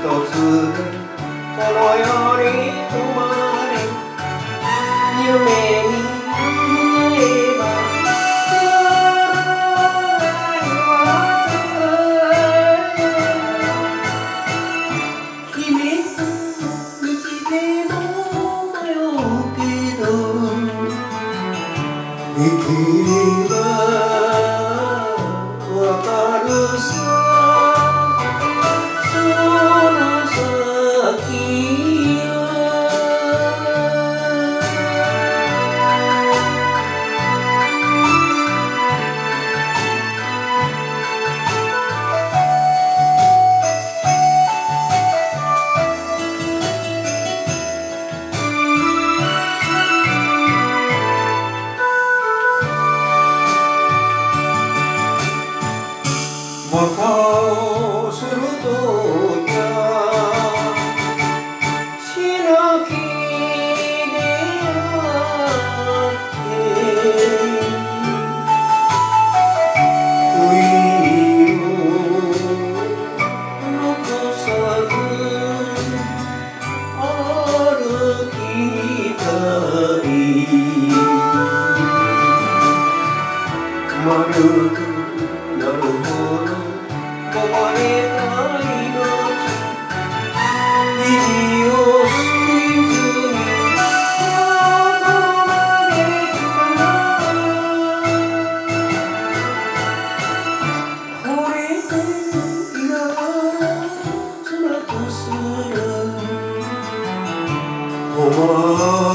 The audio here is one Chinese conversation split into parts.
つこの世に生まれ夢に What Oh.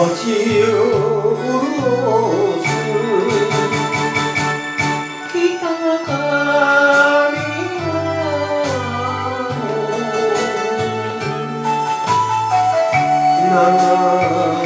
我就是赤坎的阿公。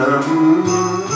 Namu